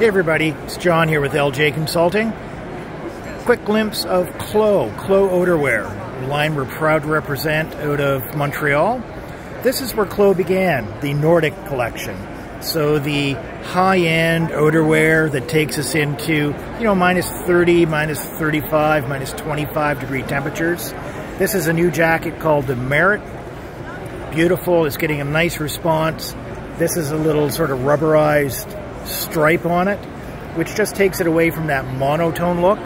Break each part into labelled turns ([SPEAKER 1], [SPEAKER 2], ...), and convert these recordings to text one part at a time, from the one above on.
[SPEAKER 1] Hey everybody, it's John here with LJ Consulting. Quick glimpse of KLO, KLO Outerwear, a line we're proud to represent out of Montreal. This is where KLO began, the Nordic collection. So the high-end outerwear that takes us into, you know, minus 30, minus 35, minus 25 degree temperatures. This is a new jacket called the Merit. Beautiful, it's getting a nice response. This is a little sort of rubberized stripe on it, which just takes it away from that monotone look.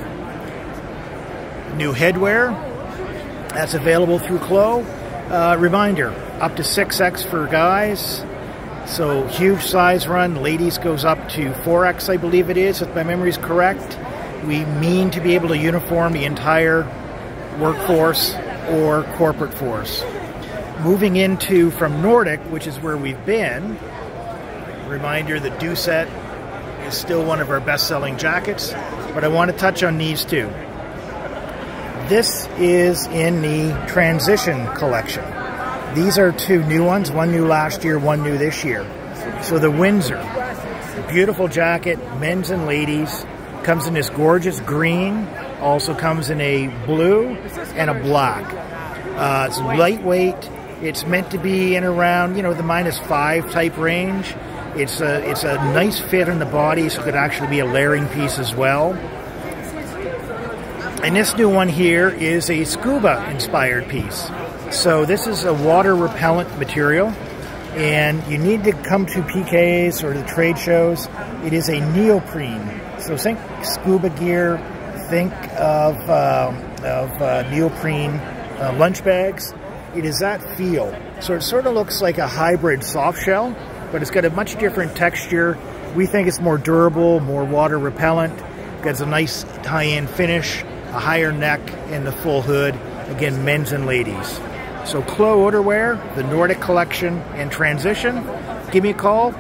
[SPEAKER 1] New headwear, that's available through KLO. Uh, reminder, up to 6X for guys. So huge size run. Ladies goes up to 4X, I believe it is, if my memory is correct. We mean to be able to uniform the entire workforce or corporate force. Moving into from Nordic, which is where we've been, Reminder the Doucette is still one of our best-selling jackets, but I want to touch on these two. This is in the Transition collection. These are two new ones, one new last year, one new this year. So the Windsor, beautiful jacket, men's and ladies, comes in this gorgeous green, also comes in a blue and a black. Uh, it's lightweight, it's meant to be in around, you know, the minus five type range. It's a, it's a nice fit in the body, so it could actually be a layering piece as well. And this new one here is a scuba inspired piece. So this is a water repellent material and you need to come to PKs or the trade shows. It is a neoprene. So think scuba gear, think of, uh, of uh, neoprene uh, lunch bags. It is that feel. So it sort of looks like a hybrid soft shell but it's got a much different texture. We think it's more durable, more water repellent. Got a nice high-end finish, a higher neck, and the full hood. Again, men's and ladies. So KLO Outerwear, the Nordic Collection, and Transition. Give me a call.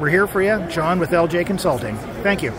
[SPEAKER 1] We're here for you. John with LJ Consulting. Thank you.